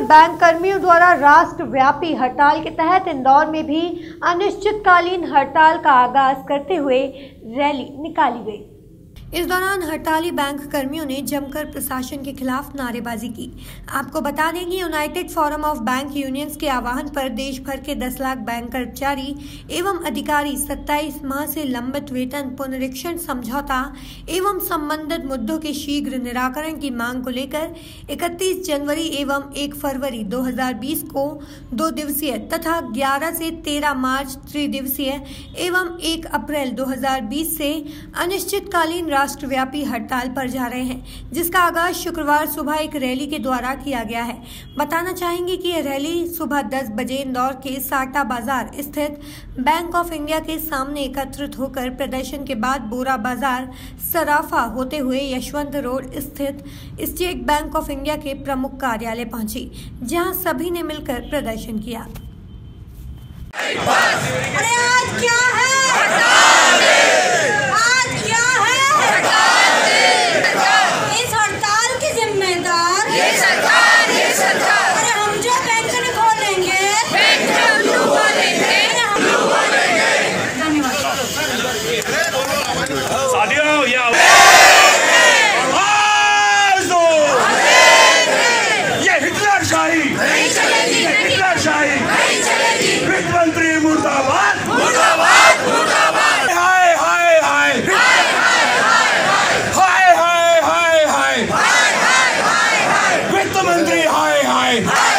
Bank कर्मियों द्वारा राष्ट्रव्यापी हड़ताल के तहत इंदौर में भी अनिश्चितकालीन हड़ताल का आगाज़ करते हुए रैली निकाली गई। इस दौरान हड़ताली बैंक कर्मियों ने जमकर प्रशासन के खिलाफ नारेबाजी की। आपको बता दें कि United Forum of Bank Unions के आह्वान पर देश भर के 10 लाख बैंक कर्मचारी एवं अधिकारी 27 माह से लंबित वेतन पुनरीक्षण समझौता एवं संबंधित मुद्दों के शीघ्र निराकरण की मांग को लेकर 31 जनवरी एवं 1 फरवरी 2020 को दो दिवसीय तथा 11 से 13 मार्च त्रिदिवसीय एवं 1 अप्रैल 2020 से अनिश्चितकालीन राष्ट्रव्यापी हड़ताल पर जा रहे हैं, जिसका आगाज़ शुक्रवार सुबह एक रैली के द्वारा किया गया है। बताना चाहेंगे कि यह रैली सुबह 10 बजे इंदौर के साटा बाज़ार स्थित बैंक ऑफ़ इंडिया के सामने एकत्रित होकर प्रदर्शन के बाद बोरा बाज़ार सराफा होते हुए यशवंत रोड स्थित स्टेट बैंक ऑफ़ इंडिया के प्रमुख कार्यालय पहुँची, जहाँ सभी ने मिलकर प्रदर्शन किया। ये सरकार ये सरकार। अरे हम जो पेंशन खोलेंगे। पेंशन ब्लू खोलेंगे ब्लू खोलेंगे धन्यवाद साथियों या ये हिटलर शाही। नहीं चलेगा Coventry, hi, hi, hi!